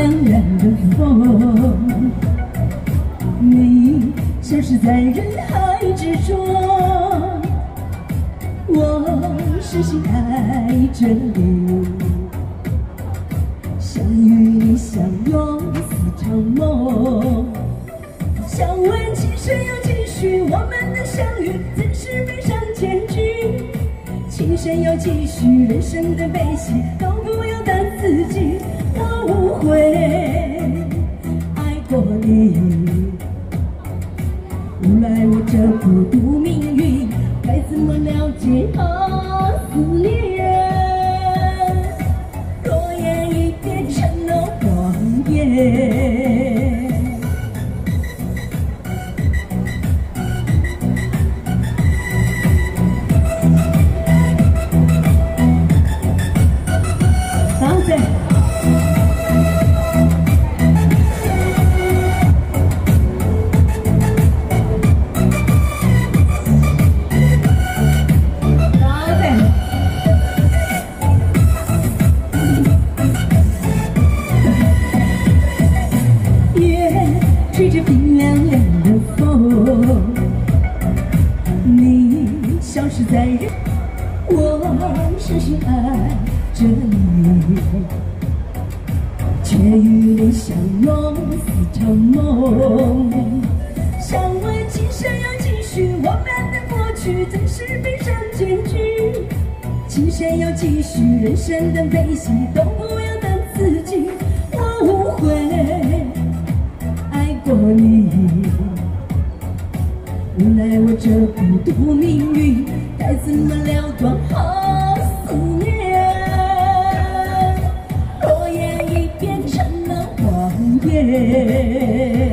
凉凉的风，你消失在人海之中，我痴心爱着你，想与你相拥似场梦。想问今生要继续我们的相遇，怎是悲伤结局？情深要继续，人生的悲喜都不要当自己。无奈我这孤独命运，该怎么了解啊思念？诺言已变成了谎言。凉凉的风，你消失在人海，我深深爱着你，却与你相拥似场梦。想问今生要继续，我们的过去怎是悲伤结局？情深要继续，人生的悲喜都不要当自己。我无悔你，无奈我这孤独命运，该怎么了断？好思念，诺言已变成了谎言。